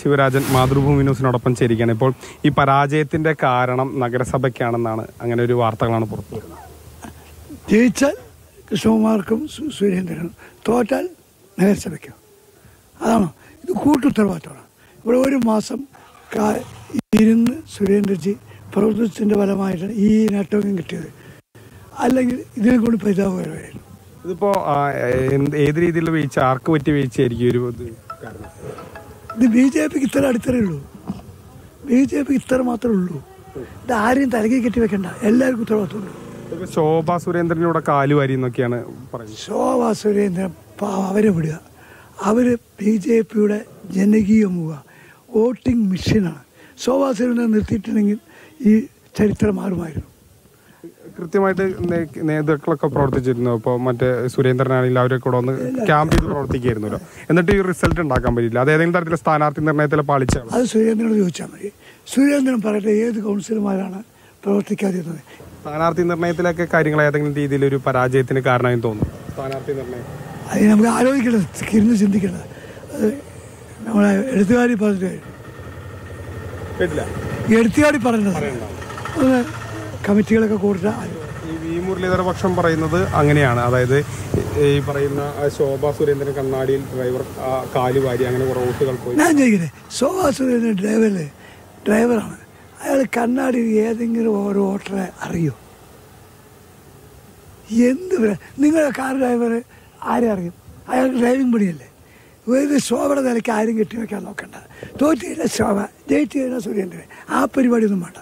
ശിവരാജൻ മാതൃഭൂമി ന്യൂസിനോടൊപ്പം ചേരുകയാണ്. ഇപ്പോൾ ഈ പരാജയത്തിന്റെ കാരണം നഗരസഭയ്ക്കാണെന്നാണ് അങ്ങനെ ഒരു വാർത്തകളാണ് പുറത്തു വരുന്നത്. ജയിച്ചാൽ കൃഷ്ണകുമാർക്കും സുരേന്ദ്രനും തോറ്റാൽ നഗരസഭയ്ക്കും. അതാണ് ഇത് കൂട്ടുത്തരവാദിത്തമാണ്. ഇവിടെ ഒരു മാസം ഇരുന്ന് സുരേന്ദ്രജി പ്രവർത്തിച്ചതിന്റെ ഫലമായിട്ടാണ് ഈ നേട്ടവും കിട്ടിയത്. അല്ലെങ്കിൽ ഇതിനെ കൊണ്ട് പരിതാപകരമായിരുന്നു. ഇതിപ്പോ ഏത് രീതിയിലുള്ള വീഴ്ച ആർക്ക് പറ്റിയ വീഴ്ചയായിരിക്കും ഒരു കാരണം? ഇത് ബി ജെ പിക്ക് ഇത്ര അടിത്തറേ ഉള്ളൂ. ബി ജെ പിക്ക് ഇത്ര മാത്രമേ ഉള്ളൂ. ഇത് ആരെയും തലകി കെട്ടി വെക്കണ്ട. എല്ലാവർക്കും ഉത്തരവാദിത്തമുള്ളൂ ശോഭാ സുരേന്ദ്രനോട് കാലു വാരി എന്നൊക്കെയാണ് പറയുന്നത്. ശോഭ സുരേന്ദ്രൻ അവരെ വിടുക. അവർ ബി ജെ പിയുടെ ജനകീയ മുഖ വോട്ടിംഗ് മെഷീനാണ്. ശോഭാ സുരേന്ദ്രൻ നിർത്തിയിട്ടുണ്ടെങ്കിൽ ഈ ചരിത്രം മാറുമായിരുന്നു. കൃത്യമായിട്ട് നേതാക്കളൊക്കെ പ്രവർത്തിച്ചിരുന്നു. ഇപ്പോൾ മറ്റേ സുരേന്ദ്രനാണെങ്കിൽ അവരെ കൂടെ ഒന്ന് ക്യാമ്പ് ചെയ്ത് പ്രവർത്തിക്കുമായിരുന്നല്ലോ എന്നിട്ട് ഈ റിസൾട്ട് ഉണ്ടാക്കാൻ പറ്റില്ല അത് ഏതെങ്കിലും തരത്തിലെ സ്ഥാനാർത്ഥി നിർണയത്തിലെ പാളിച്ചാണ് അത് സുരേന്ദ്രനോട് ചോദിച്ചാൽ മതി. സുരേന്ദ്രൻ പറയട്ടെ ഏത് കൗൺസിലർമാരാണ് പ്രവർത്തിക്കാതിരുന്നത്? സ്ഥാനാർത്ഥി നിർണയത്തിലൊക്കെ കാര്യങ്ങൾ ഏതെങ്കിലും രീതിയിൽ ഒരു പരാജയത്തിന് കാരണമായി തോന്നുന്നു. സ്ഥാനാർത്ഥി നിർണയം. അത് നമുക്ക് ആലോചിക്കേണ്ടത് ഇരുന്ന് ചിന്തിക്കേണ്ടത്. അത് നമ്മളെ എഴുത്തുകാരി പറഞ്ഞിട്ട് കേട്ടില്ല. ഈ എഴുത്തുകാരി പറഞ്ഞത്. കമ്മിറ്റികളൊക്കെ കൂടുതൽ ഈ വി മുരളീധര പക്ഷം പറയുന്നത് അങ്ങനെയാണ്. അതായത് ഈ പറയുന്ന ശോഭ സുരേന്ദ്രൻ കണ്ണാടിയിൽ ഡ്രൈവർ കാൽ വാരി അങ്ങനെ കുറെ വോട്ടുകൾ പോയി. ഞാൻ ചോദിക്കുന്നത് ശോഭ സുരേന്ദ്രൻ ഡ്രൈവറിൽ ഡ്രൈവറാണ് അയാൾ കണ്ണാടി ഏതെങ്കിലും ഓരോ ഓട്ടറെ അറിയോ? എന്ത് നിങ്ങളുടെ കാർ ഡ്രൈവർ ആരെ അറിയും? അയാൾ ഡ്രൈവിംഗ് പണിയല്ലേ? ഒരു ശോഭയുടെ നിലയ്ക്ക് ആരും കെട്ടിവെക്കാൻ നോക്കണ്ട. തോറ്റ് കഴിഞ്ഞാൽ ശോഭ ജയിച്ചു കഴിഞ്ഞാൽ സുരേന്ദ്രൻ. ആ പരിപാടിയൊന്നും വേണ്ട.